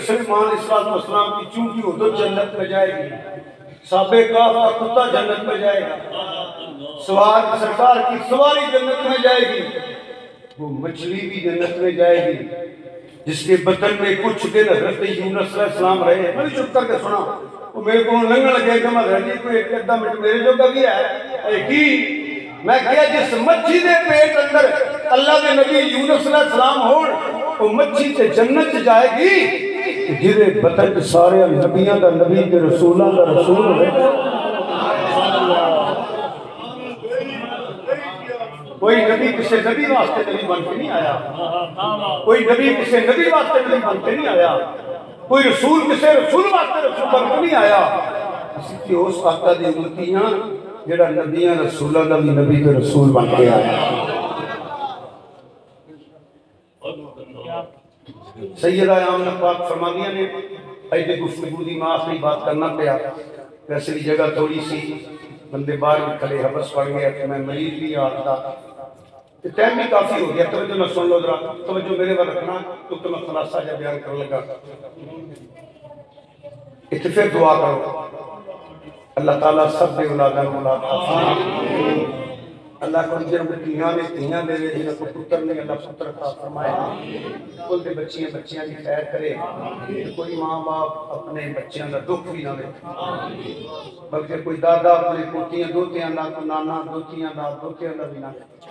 سلیمان اسلام اسلام کی چونکی ہو تو جنت میں جائے گی۔ صحابہ کاف کا کتا جنت میں جائے گا۔ سوار سرکار کی سواری جنت میں جائے گی۔ وہ مچھلی بھی جنت میں جائے گی۔ جس کے بدن میں کچھ دن حضرت یونس علیہ السلام رہے۔ ہیں میں چپ کر کے سنا۔ وہ میرے کو لنگن لگے کہ میں رہی کوئی ایک ادھا منٹ میرے جو کبھی ہے۔ اے کی؟ میں کیا جس مچھی دے پیٹ اندر اللہ کے نبی یونس علیہ السلام ہون وہ مچھی تے جنت جائے گی؟ جہے بدن سارے نبیاں دا نبی کے رسولاں دا رسول ہوئے۔ کوئی نبی کسی نبی واسطے نبی بن کے نہیں آیا۔ کوئی نبی کسی نبی واسطے نبی بن کے نہیں آیا۔ کوئی رسول کسی رسول واسطے رسول بن کے نہیں آیا۔ اسی کی اس آقا دی امتیاں جڑا نبیاں رسولاں دا نبی کے رسول بن کے آیا۔ سیدہ آمنہ پاک فرمانیہ نے ایدے گفتگو دی ماں آخری بات کرنا پیا۔ ویسے بھی جگہ تھوڑی سی بندے باہر بھی کھڑے حبس پڑ گیا کہ میں مریض بھی آتا کہ ٹائم بھی کافی ہو گیا۔ توجہ میں سن لو ذرا۔ توجہ میرے پر رکھنا، تو کہ میں خلاصہ جب بیان کر لگا۔ اتفاق دعا کرو۔ اللہ تعالیٰ سب دے اولادہ اولاد حافظ اللہ کو جن بٹیاں نے تیاں دے دے، جنہوں کو پتر نہیں، اللہ پتر عطا فرمائے۔ کل دے بچیاں بچیاں کی خیر کرے، کہ کوئی ماں باپ اپنے بچیاں دا دکھ بھی نہ لے۔ بلکہ کوئی دادا اپنے پوتیاں دوتیاں دا کو نانا، دوتیاں دا دوتیاں دا بھی نہ لے۔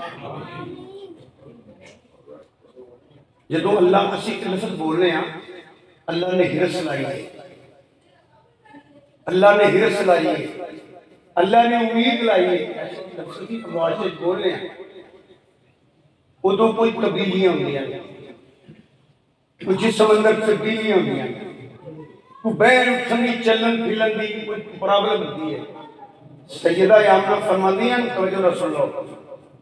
جدو اللہ مسیح کے لفظ بول رہے ہیں۔ اللہ نے ہرس لائی ہے۔ اللہ نے ہرس لائی ہے۔ اللہ نے امید لائی ہے۔ تفسیری معاشر بول رہے ہیں ادو کوئی تبدیلیاں ہوندی ہیں کوئی جسم اندر تبدیلیاں ہوندی ہیں کوئی بیر اٹھنی چلن پھلن دی کوئی پرابلم ہوتی ہے۔ سیدہ یامنہ فرماتی ہیں، توجہ نہ سن لو۔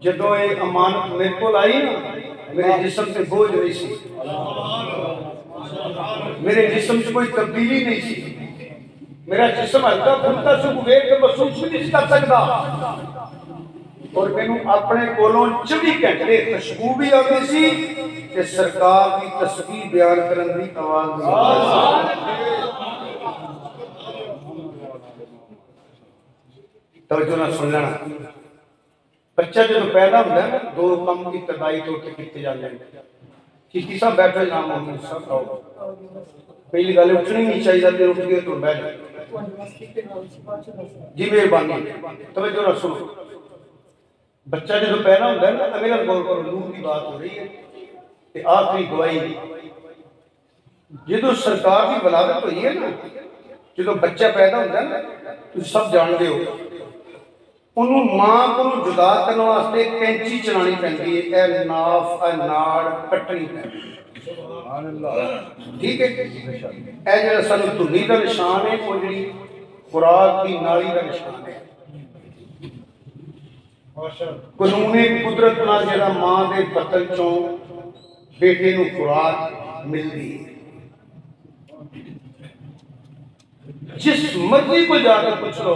جدو ایک امانت میرے کو لائی نا، میرے جسم سے بوجھ نہیں سی۔ میرے جسم سے کوئی تبدیلی نہیں سی۔ میرا جسم ہلکا پھلتا سے کوئی کے محسوس بھی نہیں کر سکتا۔ اور مینوں اپنے کولوں 24 گھنٹے خوشبو بھی آتی سی کہ سرکار کی تسبیح بیان کرن دی آواز توجہ نہ سن لینا۔ بچہ جب پیدا ہوتا ہے دو کم کی تدائی تو کے کیتے جاندے ہیں۔ کسی صاحب بیٹھے نام محمد صاحب، آؤ۔ پہلی گل، اٹھنی نہیں چاہیے تے اٹھ گئے تو بیٹھ جی مہربانی توجہ نہ سنو بچہ جب پیدا ہوتا ہے نا میرا غور کرو نور کی بات ہو رہی ہے کہ آخری گواہی جدو سرکار کی ولادت ہوئی ہے نا جدو بچہ پیدا ہوتا ہے نا تو سب جان دے ہو انہوں ماں کو جدا کرنے واسطے کینچی چلانی پہنتی ہے اے ناف اے ناڑ کٹنی پہنتی ٹھیک ہے جی؟ اے جڑا سانو دا نشان ہے جڑی خوراک نالی دا نشان ہے۔ قانون قدرت نال جڑا ماں دے بطن چوں بیٹے نو خوراک ملدی ہے۔ جس مرضی کو جا کر پوچھ لو،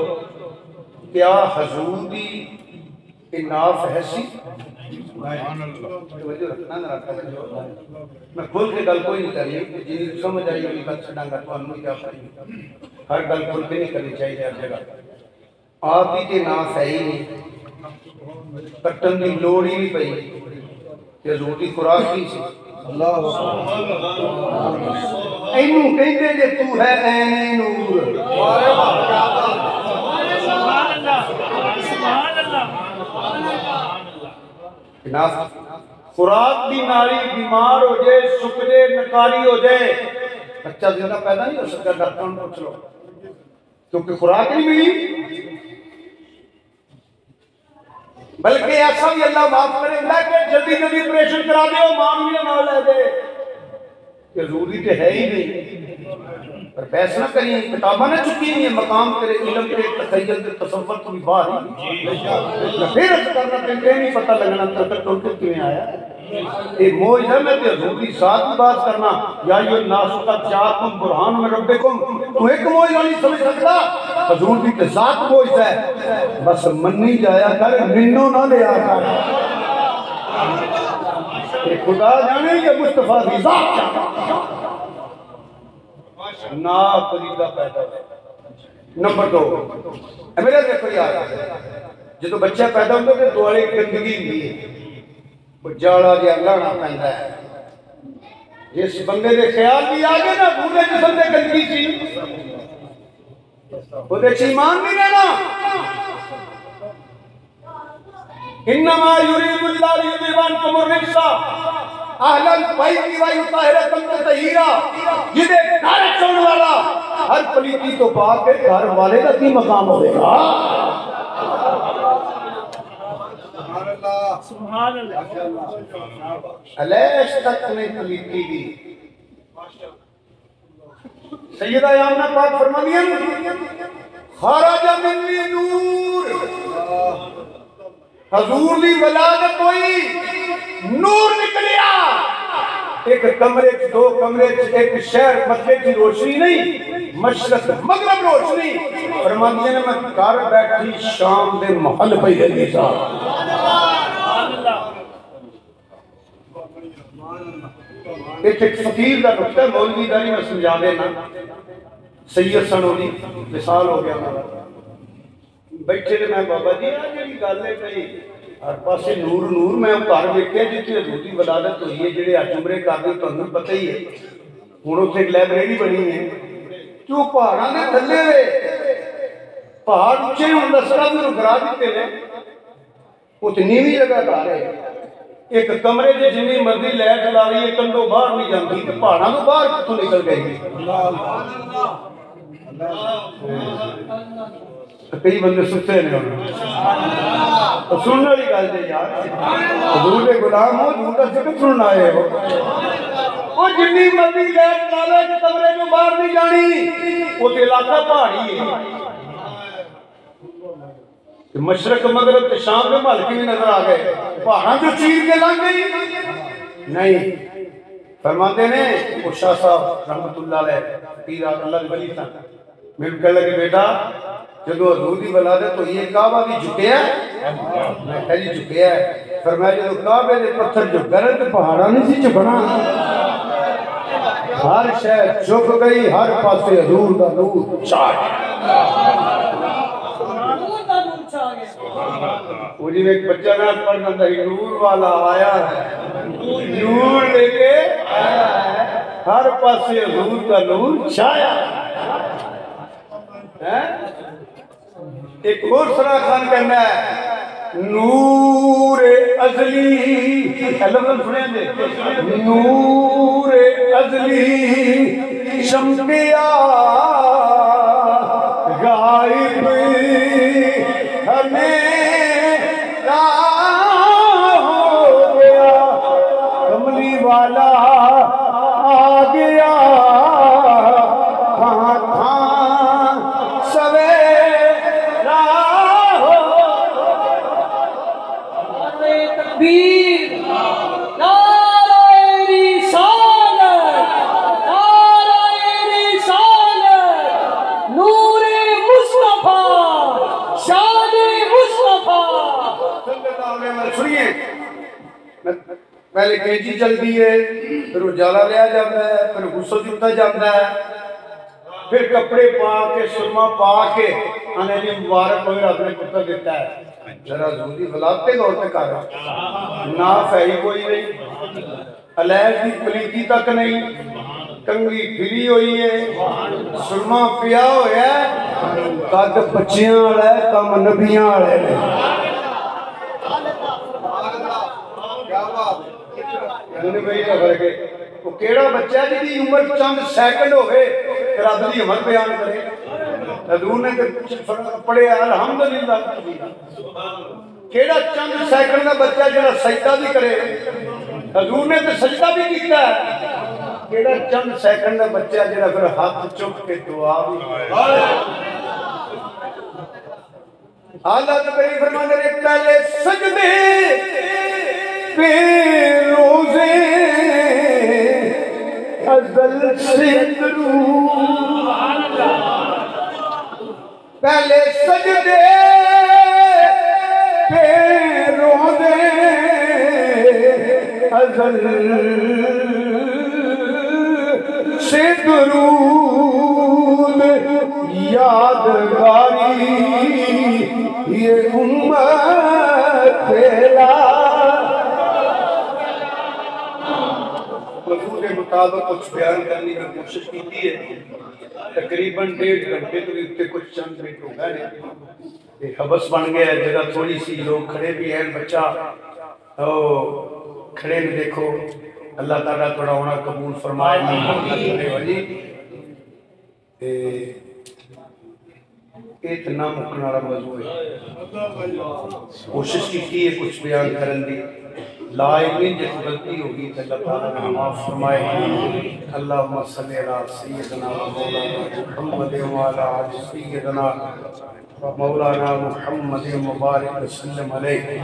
کیا حضور دی اناف ہے سی؟ میں کھول کے گل کوئی نہیں کری جی سمجھ آئی ہوئی گل گا کیا پڑی ہر گل کھول کے نہیں کرنی چاہیے ہر جگہ آپ ہی ناف ہے ہی نہیں کٹن دی لوڑ ہی نہیں پئی کہ دی خوراک کی سی اللہ۔ اینو کہندے جے تو ہے این نور ناف خوراک دی نالی بیمار ہو جائے سک جائے نکاری ہو جائے۔ بچہ زیادہ پیدا نہیں ہو سکتا ڈاکٹر پوچھ لو۔ کیونکہ خوراک نہیں ملی۔ بلکہ ایسا بھی اللہ معاف کرے، اللہ کہ جلدی جلدی آپریشن کرا دے ماں بھی نہ لے دے کہ ضروری تو ہے ہی نہیں۔ پر بحث نہ کریں کتابہ نہ چکی نہیں ہے مقام تیرے علم تیرے تخیل تیرے تصور تو بھی باہر ہی پھر اس کرنا پہ نہیں پتہ لگنا تک ٹول کے کیوں آیا۔ ایک موج ہے میں تے حضور کی کی بات کرنا یا یہ قد جاءکم برہان من ربکم تو ایک موج نہیں سمجھ سکتا۔ حضور کی تے ذات موج ہے۔ بس منی جایا کر منو نہ آ کر۔ خدا جانے یہ مصطفیٰ کی ذات جانے۔ نہ پریدہ پیدا ہوئے نمبر دو۔ امیرہ دیکھو یہ آیا ہے جو تو بچہ پیدا ہوتا ہے تو دوارے گندگی بھی ہے۔ وہ جاڑا جی اللہ نہ پہندا ہے۔ جس بندے دے خیال بھی آگے نا بھولے جس بندے گندگی چی۔ وہ دے چیمان بھی رہنا انما یریب اللہ لی بیوان کمر رکسا اہلا بھائی کی بھائی اتاہرہ کم تہیرہ یہ دے ہر پلیتی تو پاک کے گھر والے کا کی مقام ہوئے گا؟ سبحان اللہ علیش تک میں پلیتی بھی سیدہ یامنہ پاک فرما دیا خارج منی نور۔ حضور دی ولادت ہوئی، نور نکلیا۔ ایک کمرے چ دو کمرے چ ایک شہر مسجد کی روشنی نہیں مشرق مغرب روشنی۔ فرماندی نے میں گھر بیٹھی شام دے محل پہ گئی سا ایک ایک فقیر دا نقطہ ہے، مولوی داری میں سمجھا دینا سید سنونی مثال ہو گیا۔ میرا بیٹھے میں بابا جی آ جڑی گل ہے پئی ہر پاسے نور نور میں وہ گھر ویکھیا جتھے حضور دی ولادت ہوئی ہے جڑے اج عمرے کردے تانوں پتہ ہی ہے ہن اوتھے ایک لائبریری پہاڑ گھر ہے ایک کمرے جے جنی مرضی لائٹ لا رہی ہے کنڈوں باہر نہیں جاندی تے پہاڑاں تو باہر کتوں نکل گئی کئی بندے ستے نے ہن تو سننے والی گل جے یار حضور دے غلام ہو حضور دا ذکر سنن آئے ہو وہ جنی مرضی لائٹ لا لے کہ کمرے جو باہر نہیں جانی وہ تے علاقہ پہاڑی ہے کہ مشرق مغرب تے شام میں ملکی بھی نظر آ گئے پہاڑاں جو چیر کے لنگ گئی نہیں فرماتے نے وہ شاہ صاحب رحمت اللہ علیہ پیر اللہ کے ولی تھا میرے کہنے لگے بیٹا جدو حضور دی ولادت ہوئی ہے کعبہ بھی جھکیا ہے کہا جی جھکیا ہے فرمایا جدو کعبے دے پتھر جو گرن تے پہاڑاں نہیں سی جھکنا ہر شہر جھک گئی ہر پاسے حضور دا نور چھا نور چھا وہ جی ایک بچہ نہ پڑھنا تھا نور والا آیا ہے۔ نور لے کے آیا ہے۔ ہر پاسے حضور کا نور چھایا۔ ہے ایک اور سرا خان کہنا ہے نور ازلی لفظ سنے دے نور ازلی شمکیا پہلے کینچی چلتی ہے پھر اجالا لیا جاتا ہے پھر غسل دیتا جاتا ہے پھر کپڑے پا کے سرما پا کے آنے جی مبارک ہوئے اپنے پتر دیتا ہے ذرا زودی فلاتے گور پہ کر نہ فہی کوئی نہیں علیہ کی پلیتی تک نہیں کنگی پھری ہوئی ہے سرما پیا ہویا ہے قد بچیاں والا کم نبیاں والے نے انہوں بھئی یہ فرق ہے وہ کیڑا بچہ جی دی عمر چند سیکنڈ ہوئے کہ رب دی عمر بیان کرے حضور نے کہ پڑے الحمدللہ کیڑا چند سیکنڈ کا بچہ جڑا سجدہ بھی کرے حضور نے تو سجدہ بھی کیتا ہے کیڑا چند سیکنڈ کا بچہ جڑا پھر ہاتھ چک کے دعا بھی حالت میری فرمانے نے پہلے سجدے پہ روزے ازل سے درود پہلے سجدے پہ روزے ازل سے درود۔ یادگاری یہ مطابق کچھ بیان کرنے کی کوشش کی ہے۔ تقریباً ڈیڑھ گھنٹے تو اتنے کچھ چند منٹ ہو گئے ایک حبس بن گیا ہے جگہ تھوڑی سی لوگ کھڑے بھی ہیں بچہ۔ او کھڑے میں دیکھو۔ اللہ تعالیٰ تھوڑا ہونا قبول فرمائے۔ اتنا مکن والا موضوع ہے۔ کوشش کی ہے کچھ بیان کرن دی۔ لا علمی جس غلطی ہوگی تو اللہ تعالیٰ نے معاف فرمائے۔ اللہم صلی علی سیدنا و مولانا محمد و علی سیدنا و مولانا محمد مبارک وسلم علیہ۔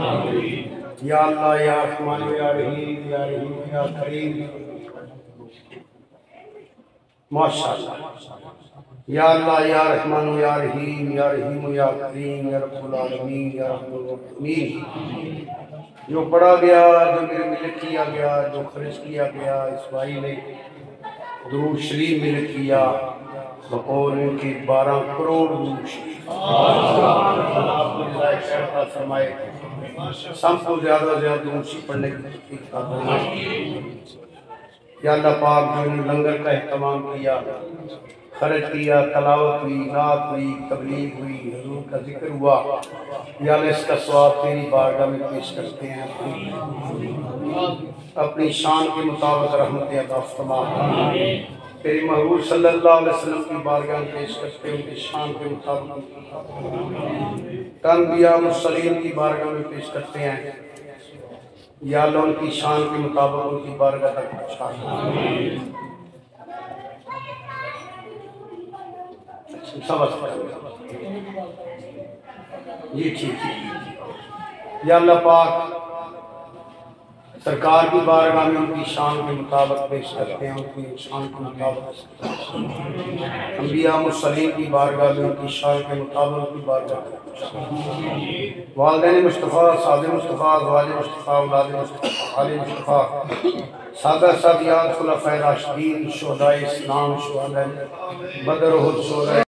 یا اللہ یا رحمان یا رحیم یا رحیم یا کریم۔ ماشاءاللہ۔ یا اللہ، یا رحمان یا رحیم یا رحیم، یا کریم، یا رب العالمین، یا رب العالمین جو پڑھا گیا، جو میرے میں لکھیا گیا، جو خرچ کیا گیا اس بھائی نے درود شریف میں لکھیا بقول ان کی بارہ کروڑ درود شریف۔ فرمائے۔ سب کو زیادہ زیادہ درود شریف پڑھنے کی یا اللہ پاک جو نے لنگر کا اہتمام کیا، خرچ کیا، تلاوت ہوئی، نعت ہوئی، تبلیغ ہوئی، حضور کا ذکر ہوا۔ یا اللہ اس کا ثواب تیری بارگاہ میں پیش کرتے ہیں۔ اپنی شان کے مطابق رحمت عطا فرما۔ تیری محبوب صلی اللہ علیہ وسلم کی بارگاہ میں پیش کرتے ہیں، ان کی شان کے مطابق۔ انبیاء مرسلین کی بارگاہ میں پیش کرتے ہیں۔ یا اللہ ان کی شان کے مطابق ان کی بارگاہ تک پہنچا اچھا، سبس یہ ٹھیک ہے یا اللہ پاک سرکار کی بارگاہ میں ان کی شان کے مطابق پیش کرتے ہیں، ان کی شان کے مطابق انبیاء مرسلین کی بارگاہ میں ان کی شان کے مطابق ان کی بارگاہ والدین مصطفیٰ سعد مصطفیٰ، ازواج مصطفیٰ، اولاد مصطفیٰ، آل مصطفیٰ۔ سادہ سادیات خلفۂ راشدین، شہداء اسلام، شہداء بدر و شہداء